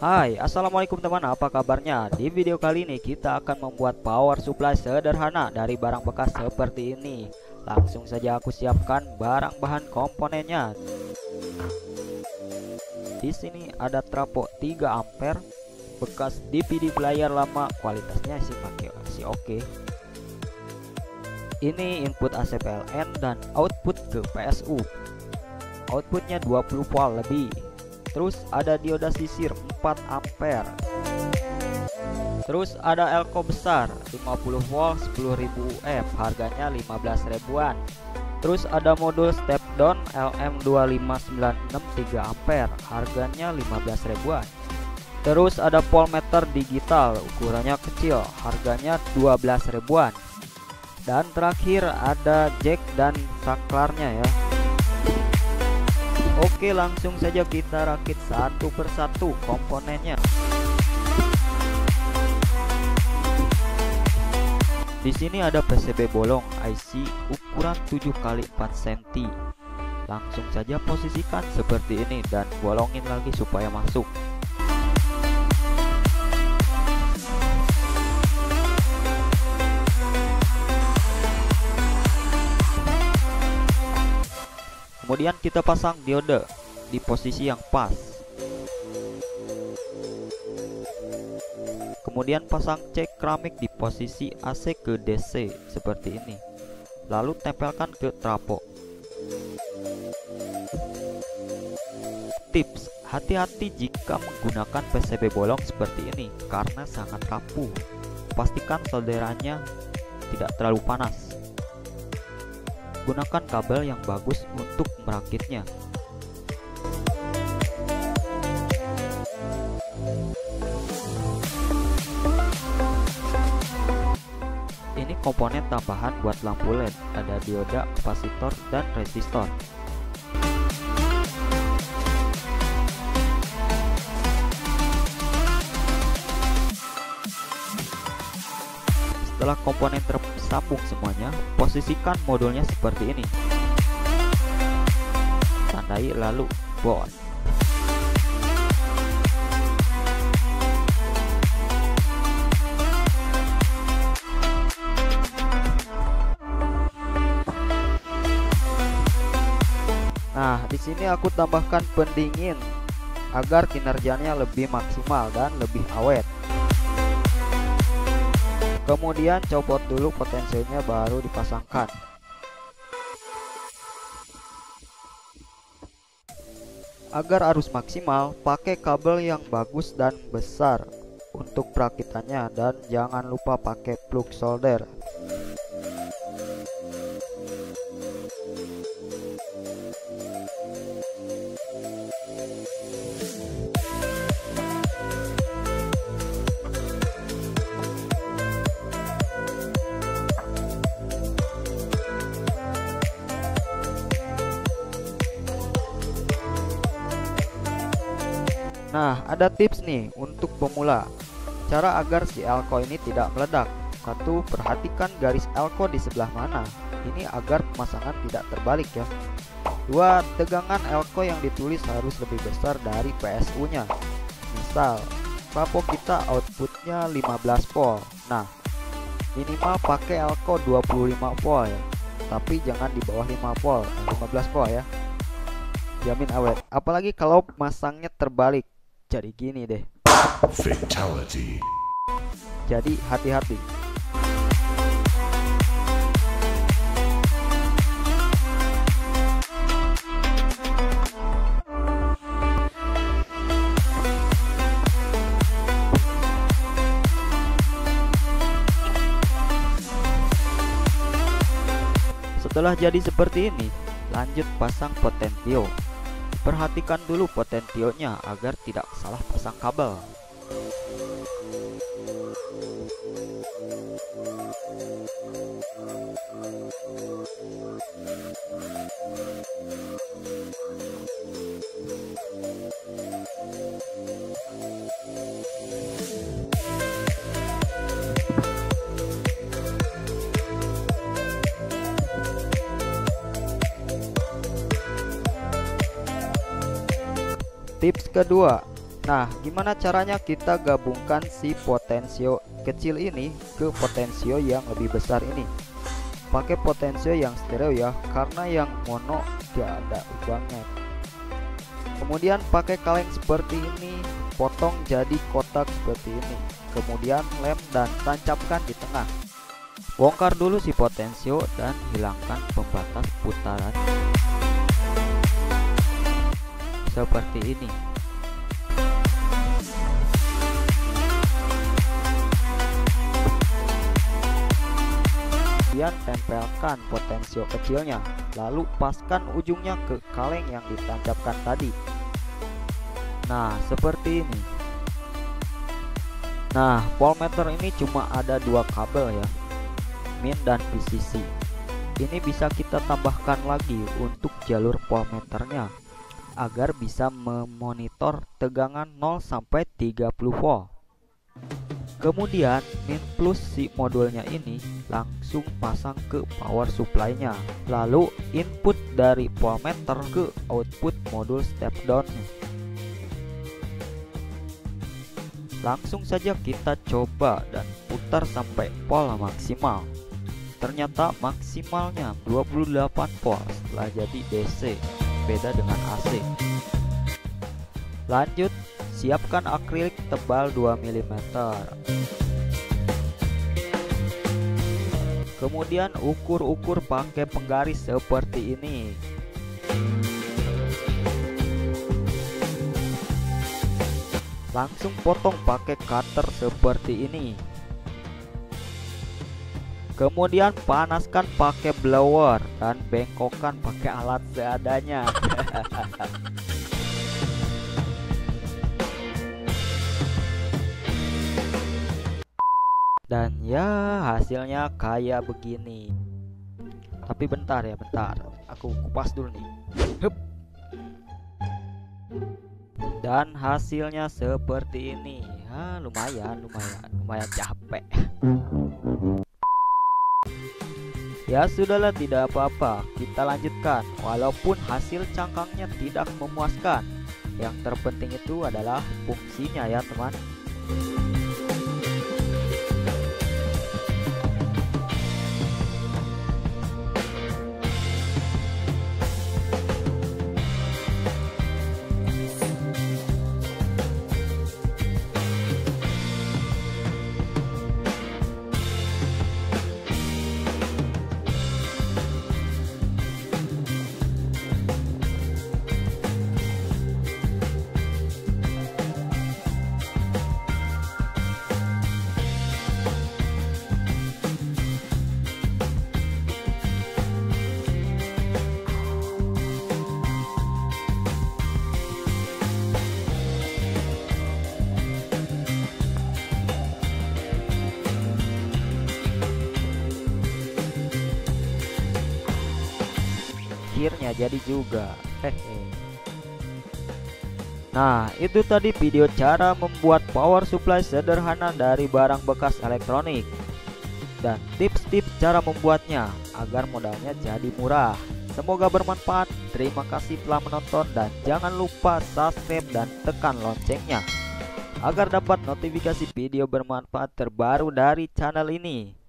Hai assalamualaikum teman apa kabarnya? Di video kali ini kita akan membuat power supply sederhana dari barang bekas seperti ini. Langsung saja aku siapkan barang bahan komponennya. Di sini ada trafo 3 ampere bekas DVD player lama kualitasnya sih pakai sih oke. Ini input AC PLN dan output ke PSU Outputnya 20 volt lebih Terus ada dioda sisir 4 ampere. Terus ada elko besar 50 volt 10.000 UF harganya 15 ribuan. Terus ada modul step down LM25963 ampere harganya 15 ribuan. Terus ada voltmeter digital ukurannya kecil harganya 12 ribuan. Dan terakhir ada jack dan saklarnya ya Oke langsung saja kita rakit satu persatu komponennya. Di sini ada PCB bolong IC ukuran 7x4 cm Langsung saja posisikan seperti ini dan bolongin lagi supaya masuk Kemudian kita pasang diode di posisi yang pas. Kemudian pasang cek keramik di posisi AC ke DC seperti ini. Lalu tempelkan ke trafo. Tips, hati-hati jika menggunakan PCB bolong seperti ini karena sangat rapuh. Pastikan solderannya tidak terlalu panas gunakan kabel yang bagus untuk merakitnya. Ini komponen tambahan buat lampu LED, ada dioda, kapasitor, dan resistor. Setelah komponen tersambung semuanya, posisikan modulnya seperti ini. Tandai lalu board. Nah, di sini aku tambahkan pendingin agar kinerjanya lebih maksimal dan lebih awet kemudian copot dulu potensinya baru dipasangkan. Agar arus maksimal pakai kabel yang bagus dan besar untuk perakitannya dan jangan lupa pakai plug solder Nah, ada tips nih untuk pemula. Cara agar si elko ini tidak meledak. Satu, perhatikan garis elko di sebelah mana. Ini agar pemasangan tidak terbalik ya. Dua, tegangan elko yang ditulis harus lebih besar dari PSU-nya. Misal, trafo kita outputnya 15 volt. Nah, minimal pakai elko 25 volt ya. Tapi jangan di bawah 5 volt, 15 volt ya. Jamin awet. Apalagi kalau masangnya terbalik jadi gini deh. Fatality. Jadi hati-hati. Setelah jadi seperti ini, lanjut pasang potentio Perhatikan dulu potentionya agar tidak salah pasang kabel. Tips kedua, Nah, gimana caranya kita gabungkan si potensio kecil ini ke potensio yang lebih besar ini? Pakai potensio yang stereo ya, karena yang mono gak ada lubangnya. Kemudian pakai kaleng seperti ini, potong jadi kotak seperti ini. Kemudian lem dan tancapkan di tengah. Bongkar dulu si potensio dan hilangkan pembatas putaran seperti ini. Kemudian tempelkan potensio kecilnya, lalu paskan ujungnya ke kaleng yang ditancapkan tadi. Nah, seperti ini. Nah, voltmeter ini cuma ada dua kabel ya, min dan VCC. Ini bisa kita tambahkan lagi untuk jalur voltmeternya agar bisa memonitor tegangan 0 sampai 30 volt. Kemudian min plus si modulnya ini langsung pasang ke power supply-nya. Lalu input dari voltmeter ke output modul step down. Langsung saja kita coba dan putar sampai pol maksimal. Ternyata maksimalnya 28 volt setelah jadi DC, beda dengan AC. Lanjut Siapkan akrilik tebal 2 mm. Kemudian ukur-ukur pakai penggaris seperti ini. Langsung potong pakai cutter seperti ini. Kemudian panaskan pakai blower dan bengkokkan pakai alat seadanya. dan ya hasilnya kayak begini. Tapi bentar ya bentar. Aku kupas dulu nih. Hup. dan hasilnya seperti ini. Ya lumayan lumayan lumayan capek ya sudahlah tidak apa-apa. Kita lanjutkan. Walaupun hasil cangkangnya tidak memuaskan. Yang terpenting itu adalah fungsinya ya teman akhirnya jadi juga. Hehe. Nah itu tadi video cara membuat power supply sederhana dari barang bekas elektronik Dan tips-tips cara membuatnya agar modalnya jadi murah. Semoga bermanfaat. Terima kasih telah menonton dan jangan lupa subscribe dan tekan loncengnya Agar dapat notifikasi video bermanfaat terbaru dari channel ini